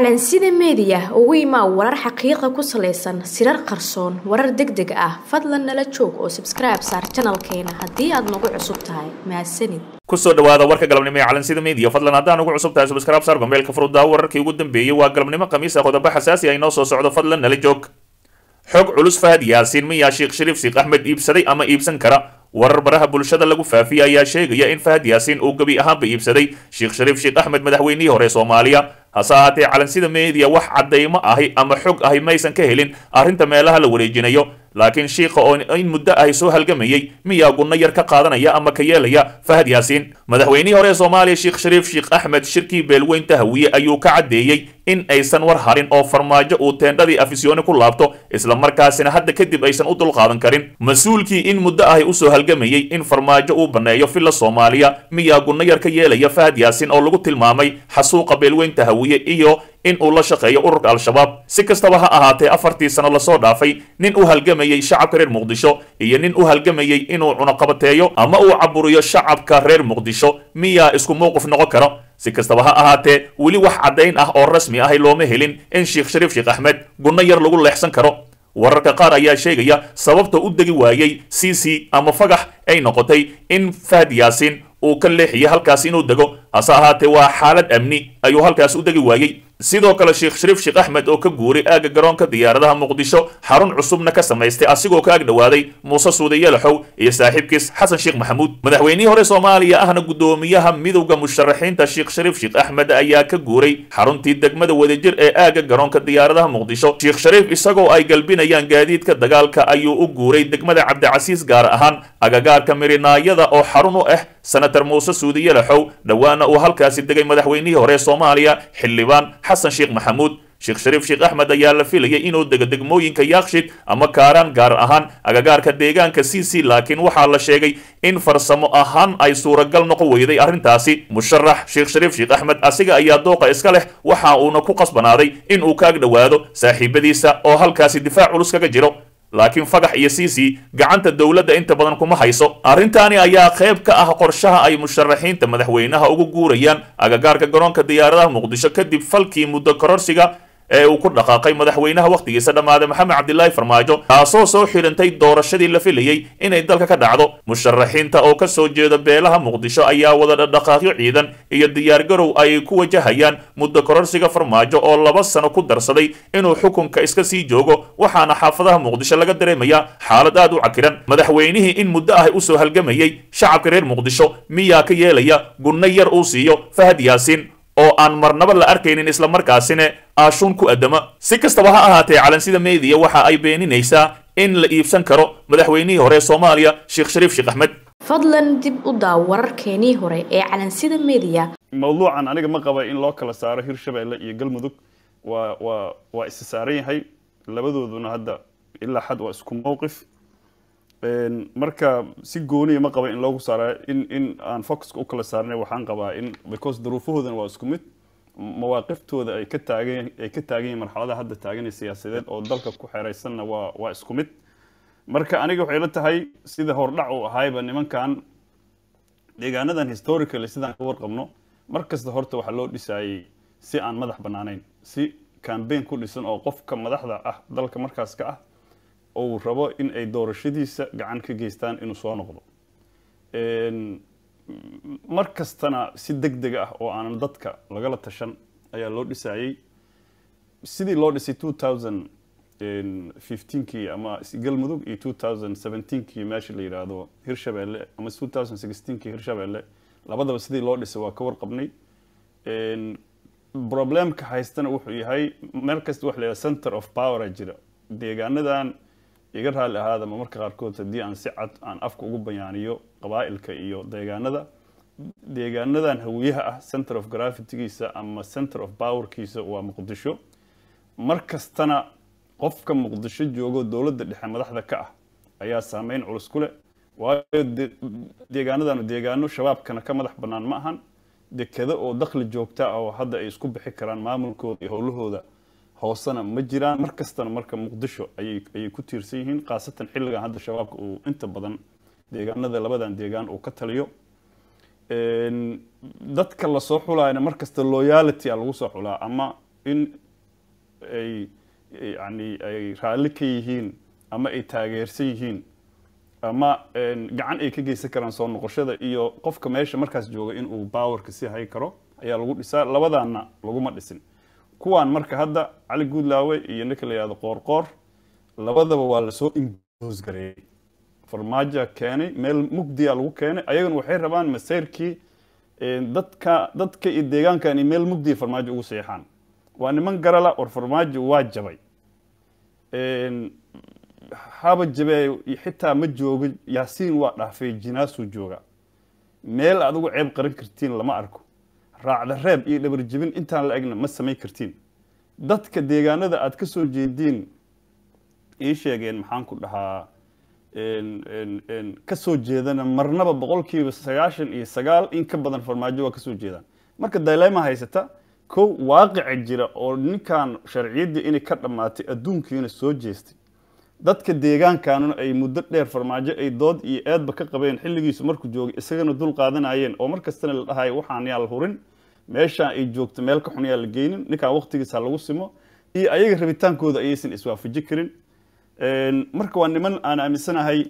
calansida meediya ugu imaa warar xaqiiqa ku salaysan sirar qarsoon warar deg deg ah fadlan nala joog oo sabskribe saar janalkeena haddii aad nagu cusub tahay. Mahadsanid ku soo dhawaada warka galabnimo ee calansida media fadlan haddaan ugu cusub tahay subscribe saar gombeelka furuddaa wararkii ugu dambeeyey waa galabnimo khamiis ah qodobo xasaasi ah inoo soo socdo fadlan nala joog. Xog culus fahad yaasiin miyaa sheekh shariif sheekh axmed iibsaday ama iibsan kara warar baraha bulshada lagu faafiyay ayaa sheegaya in fahad yaasiin uu gebi ahaanba iibsaday sheekh shariif sheekh axmed madaxweynihii hore soomaaliya. Hase ahaatee calansida media wax caddaymo ahi ama xog ahi maysan ka helin? Arrinta meelaha la wareejinayo laakiin shiikha oo in muddo ahi soo halgamayey miyaa gunno yar ka qaadanaya ama ka yeelaya fahad yaasiin. Madaxweynihii hore ee soomaaliya sheekh shariif sheekh axmed shirkii beelweynta hawiye ayuu ka caddeeyey in aysan war harin oo farmaajo uu teendhadii afisyooni ku laabto islamarkaasina hadda kadib aysan u dulqaadan karin. Mas'uulkii in muddo ahi u soo halgamayey in farmaajo uu banneeyo filla soomaaliya miyaa gunno yar ka yeelaya fahad yaasiin oo lagu tilmaamay xasuuqa beelweynta hawiye iyo in uu la shaqeeyo ururka al-shabaab. Si kastaba ha ahaatee afartii sano la soo dhaafay nin u halgamayey shacabka reer muqdisho iyo nin u halgamayey inuu cunaqabateeyo ama uu caburiyo shacabka reer muqdisho miyaa isku mowqif noqon karo? Si kastaba ha ahaatee weli wax caddayn ah oo rasmi ahi looma helin in sheekh shariif sheekh axmed gunno yar lagu leexsan karo. Wararka qaar ayaa sheegaya sababta u degi waayey c c ama fagax ay noqotay in fahad yaasiin uu ka leexiyo halkaas inuu dego. Hase ahaatee waa xaalad amni ayuu halkaas u degi waayey sidoo kale sheekh shariif sheekh axmed oo ka guuray aagga garoonka diyaaradaha muqdisho xarun cusubna ka samaystay asigoo ka ag dhowaaday muuse suude yalaxow iyo saaxiibkiis xasan sheekh maxamuud. Madaxweynihii hore soomaaliya ahna guddoomiyaha midowda musharaxiinta sheekh shariif sheekh axmed ayaa ka guuray xaruntii degmada wadajir ee aagga garoonka diyaaradaha muqdisho. Sheekh shariif isagoo ay galbinayaan gaadiidka dagaalka ayuu u guuray degmada cabdicasiis gaar ahaan agagaarka mirinaayada oo xarun u ah senator muuse suude yalaxow dhowaana uu halkaasi degay madaxweynihii hore soomaaliya xildhibaan xasan sheekh maxamuud. Sheekh shariif sheekh axmed ayaa la filayay inuu dego degmooyinka yaakshid ama kaaraan gaar ahaan agagaarka deegaanka c c laakiin waxaa la sheegay in farsamo ahaan ay suuragal noqon weyday arrintaasi. Musharax sheekh shariif sheekh axmed asiga ayaa dooqa iska leh waxa uuna ku qasbanaaday in uu ka ag dhowaado saaxiibadiisa oo halkaasi difaac culus kaga jiro laakiin fagax iyo cici gacanta dowladda inta badan kuma hayso. Arrintaani ayaa qayb ka ah qorshaha ay musharaxiinta madaxweynaha ugu guurayaan. Agagaarka garoonka diyaaradaha muqdisho kadib falkii muddo kororsiga ee uu ku dhaqaaqay madaxweynaha wakhtigiisa dhammaaday maxamed cabdilaahi farmaajo taasoo soo xidhantay doorashadii la filayey inay dalka ka dhacdo. Musharaxiinta oo ka soo jeeda beelaha muqdisho ayaa wada dhaqdhaqaaqyo ciidan iyo diyaargarow ay ku wajahayaan muddo kororsiga farmaajo oo laba sano ku darsaday inuu xukunka iska sii joogo waxaana xaafadaha muqdisho laga dareemayaa xaalad aad u cakiran. Madaxweynihii in muddo ah u soo halgamayey shacabka reer muqdisho miyaa ka yeelaya gunno yar uu siiyo fahad yaasiin oo aan marnaba la arkaynin islamarkaasina aashuun ku addama. Si kastaba ha ahaatee calansida meediya waxa ay beeninaysaa in la iibsan karo madaxweynihii hore soomaaliya sheekh shariif sheekh axmed fadlan dib u daaw wararkeenii hore ee calansida meediya mawduucan aniga ma qaba in loo kala saaro hirshabeelle iyo galmudug waa waa waa isa saaran yahay labadooduna hadda ilaa xad waa isku mowqif marka si gooniya ma qaba in loogu saara in in aan focuska u kala saarnay waxaan qabaa in because duruufahoodana waa isku mid mawaaqiftooda ay ka taagan ay ka taagan yihiin marxaladaha hadda taaganay siyaasadeed oo dalka ku xeeraysanna waa waa isku mid. Marka aniga waxay la tahay sida hordhac uu ahayba nimankan deegaanadan historically sidaan ka warqabno mar kasta horta waxaa loo dhisaayey si aan madax bannaanayn si cambaign ku dhisan oo qofka madaxda ah dalka markaas ka ah uu rabo in ay doorashadiisa gacan ka geystaan inuu soo noqdo. Mar kastana si deg deg ah oo aanan dadka lagala tashan ayaa loo dhisayey. Sidii loo dhisay two thousand fifteenkii ama galmudug iyo two thousand seventeenkii meesha la yidhaahdo hirshabeelle ama two thousand sixteenkii hirshabeelle labadaba sidii loo dhisay waa ka warqabnay. Problemka haystana wuxuu yahay meel kasta waxa la yidhaha center of power jira. Deegaanadan iga raalli ahaadama marka qaarkood haddii aan si cad aan afka ugu bayaaniyo qabaa'ilka iyo deegaanada deegaanadan hawiyaha ah center of gravitygiisa ama center of powerkiisa waa muqdisho. Mar kastana qofka muqdisho joogo dowladda dhexe madaxda ka ah ayaa saameyn culus ku leh. Waayo deegaanadanu deegaano shabaabkana ka madax bannaan ma ahan. Dekado oo dakhli joogta ah oo hadda ay isku bixi karaan maamulkooda iyo howlahooda hoosena ma jiraan. Mar kastana marka muqdisho ayay ku tiirsan yihiin khaasatan xilligan hadda shabaabka uu inta badan deegaanada labadan deegaan uu ka taliyo. Dadka la soo xulaayana mar kasta loyality a lagu soo xulaa ama in ay yani ay raalli ka yihiin ama ay taageersan yihiin ama gacan ay ka geysan karaan soo noqoshada iyo qofka meesha markaas jooga in uu bawarka sii hay karo ayaa lagu dhisaa. Labadaana laguma dhisin kuwaan marka hadda cali guudlaawe iyo ninka la yihahdo qoorqoor labadaba waa la soo imbos gareeyey farmaajo keenay meel mugdiya lagu keenay ayagana waxay rabaan masayrkii dadka dadka iyo deegaankan meel mugdiya farmaajo ugu seexaan. Waa niman garala war farmaajo waa jabay. Haba jabee xitaa ma joogo yaasiin waa dhaafay jinaasuu jooga. Meel aad ugu ceeb qaran kartiin lama arko raacda reeb iyo dhabar jebin intaan la egna ma samayn kartiin. Dadka deegaanada aad ka soo jeediin ii sheegeen maxaan ku dhahaa ka soo jeedana marnaba boqolkiiba sagaashan iyo sagaal in ka badan farmaajo waa ka soo jeedaan. Marka dilema haysata kow waaqica jira oo ninkan sharciyaddii inay ka dhammaatay adduunkiina soo jeestay. Dadka deegaankanuna ay muddo dheer farmaajo ay dood iyo eedba ka qabeen xilligiisu markuu joogay isagana dul qaadanayeen oo mar kastana la dhahayo waxaan yaa hurin meeshaan ay joogto meel ka xun yaa la geynin. Ninkaan waqtigiisa lagu simo. Iyo ayaga rabitaankooda ayaysan iswaafaji karin. Marka waa niman aan aaminsanahay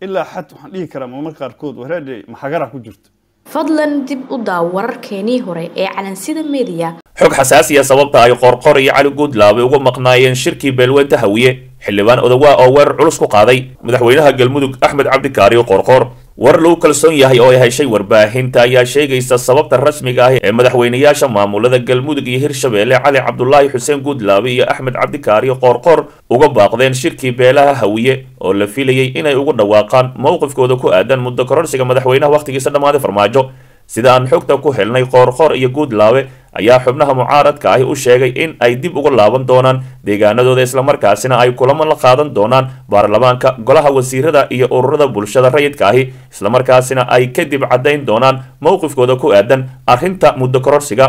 ilaa xad waxaan dhihi karaa marmar qaarkood wareedhe maxagara ku jirto? Fadlan dib u daaw wararkeenii hore ee calansida mediya xog xasaasiya sababta ay qorqor iyo cali guudlaabe uga maqnaayeen shirkii beelweynta hawiye xildhibaan odawaa oo weerar culus ku qaaday. Madaxweynaha galmudug axmed cabdikaari qorqor war lagu kalsoon yahay oo ay heshay warbaahinta ayaa sheegaysa sababta rasmiga ah ee madaxweynayaasha maamulada galmudug iyo hirshabeelle cali cabdulaahi xuseen guudlaabe iyo axmed cabdikaari qoorqor uga baaqdeen shirkii beelaha hawiye oo la filayay inay ugu dhawaaqaan mowqifkooda ku aadan muddo kororsiga madaxweynaha wakhtigiisa dhammaaday farmaajo. Sida aan xogta ku helnay qoorqoor iyo guudlaabe ayaa xubnaha mucaaradka ahi u sheegay in ay dib uga laaban doonaan deegaanadooda islamarkaasina ay kulamo la qaadan doonaan baarlamaanka golaha wasiirada iyo ururada bulshada rayidka ahi. Islamarkaasina ay kadib caddayn doonaan mowqifkooda ku aadan arrinta muddo kororsiga.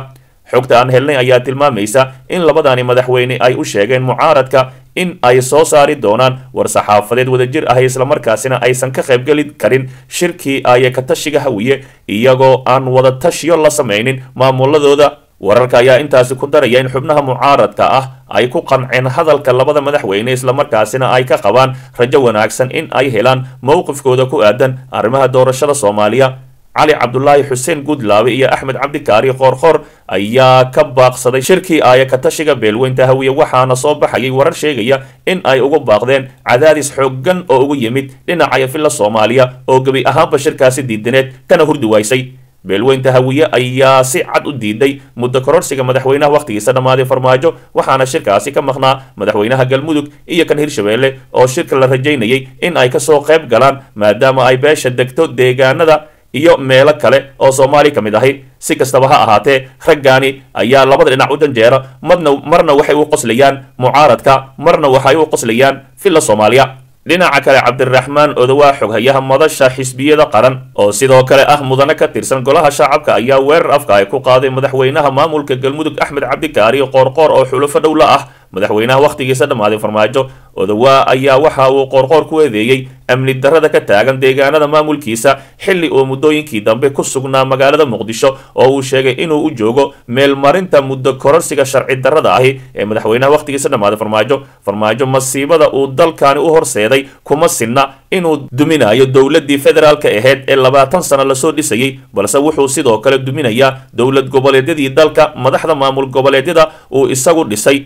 Xogta aan helnay ayaa tilmaamaysa in labadani madaxweyne ay u sheegeen mucaaradka in ay soo saari doonaan war-saxaafadeed wadajir ah islamarkaasina aysan ka qaybgeli karin shirkii aya katashiga hawiye iyagoo aan wada tashiyo la samaynin maamuladooda wararka ayaa intaasi ku daraya in xubnaha mucaaradka ah ay ku qanceen hadalka labada madaxweyne islamarkaasina ay ka qabaan rajo wanaagsan in ay helaan mowqifkooda ku aadan arrimaha doorashada soomaaliya. Cali cabdulaahi xuseen guudlaabe iyo axmed cabdikaari qoorqoor ayaa ka baaqsaday shirkii aaya katashiga beelweynta hawiye waxaana soo baxayay warar sheegaya in ay uga baaqdeen cadaadis xooggan oo ugu yimid dhinacaya filla soomaaliya oo gebi ahaanba shirkaasi diidaneed kana hurdi waysay beelweynta hawiye ayaa si cad u diiday muddo kororsiga madaxweynaha wakhtigiisa dhammaaday farmaajo waxaana shirkaasi ka maqnaa madaxweynaha galmudug iyo kan hirshabeelle oo shirka la rajaynayay in ay ka soo qayb galaan maadaama ay beesha degto deegaanada iyo meelo kale oo soomaali ka mid ahi. Si kastaba ha ahaatee raggaani ayaa labada dhinac u janjeera madna marna waxay u qoslayaan mucaaradka marna waxay u qoslayaan filla soomaaliya dhinaca kale cabdiraxmaan odawaa xoghayaha madasha xisbiyada qaran oo sidoo kale ah mudane ka tirsan golaha shacabka ayaa weerar afka ay ku qaaday madaxweynaha maamulka galmudug axmed cabdikaari qoorqoor oo xulufo dhowla ah madaxweynaha wakhtigiisa dhammaaday farmaajo odawaa ayaa waxa uu qoorqoor ku eedeeyey amni darrada ka taagan deegaanada maamulkiisa xilli uu muddooyinkii dambe ku sugnaa magaalada muqdisho oo uu sheegay inuu u joogo meelmarinta muddo kororsiga sharci darrada ahi ee madaxweynaha wakhtigiisa dhammaaday farmaajo. Farmaajo masiibada uu dalkani u horseeday kuma sinna inuu duminayo dowladii federaalka ahayd ee labaatan sano la soo dhisayey balse wuxuu sidoo kale duminayaa dowlad goboleedyadii dalka madaxda maamul goboleedyada uu isagu dhisay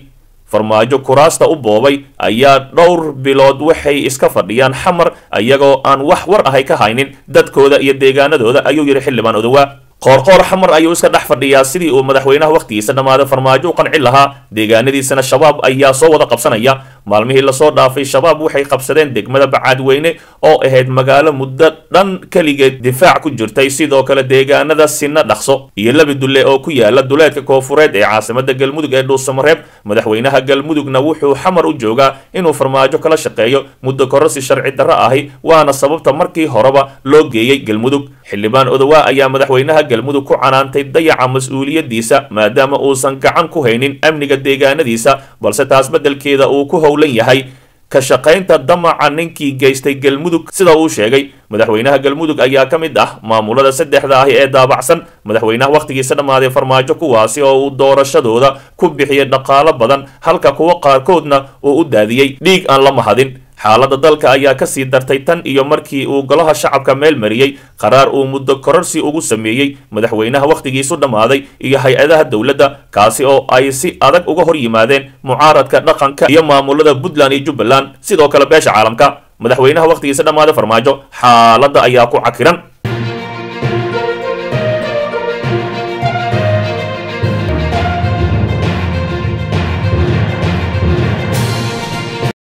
farmaajo kuraasta u boobay ayaa dhowr bilood waxay iska fadhiyaan xamar iyagoo aan wax war ahay ka haynin. Dadkooda iyo deegaanadooda ayuu yidhi xildhibaan odawaa qoorqoor xamar ayuu iska dhex fadhiyaa sidii uu madaxweynaha wakhtigiisa dhammaaday farmaajo u qanci lahaa. Deegaanadiisana shabaab ayaa soo wada qabsanaya. Maalmihii la soo dhaafay shabaab waxay qabsadeen degmada bacaadweyne oo ahayd magaalo muddo dhan keligeed difaac ku jirtay. Sidoo kale deegaanada sinna dhaqso iyo labi dulle oo ku yaalla duleedka koofureed ee caasimada galmudug ee dhuusamareeb madaxweynaha galmudugna wuxuu xamar u joogaa inuu farmaajo kala shaqeeyo. Muddo kororsi sharci darro ahi waana sababta markii horeba loo geeyey galmudug xildhibaan odawaa ayaa madaxweynaha galmudug ku canaantay dayaca mas'uuliyadiisa maadaama uusan gacan ku haynin amniga deegaanadiisa balse taas beddelkeeda uu ku howlan yahay ka shaqaynta damaca ninkii geystay galmudug. Sida uu sheegay madaxweynaha galmudug ayaa ka mid ah maamulada saddexda ahi ee daabacsan. Madaxweynaha wakhtigiisa dhammaaday farmaajo kuwaasi oo uu doorashadooda ku bixiyay dhaqaalo badan halka kuwo qaarkoodna uu u daadiyey. Dhiig aan la mahadin xaaladda dalka ayaa ka sii dartay tan iyo markii uu golaha shacabka meel mariyey qaraar uu muddo kororsi ugu sameeyey madaxweynaha wakhtigiisu dhammaaday iyo hay'adaha dowladda kaasi oo ay si adag uga hor yimaadeen mucaaradka dhaqanka iyo maamulada puntland iyo jubbaland sidoo kale beesha caalamka. Madaxweynaha wakhtigiisa dhammaaday farmaajo xaaladda ayaa ku cakiran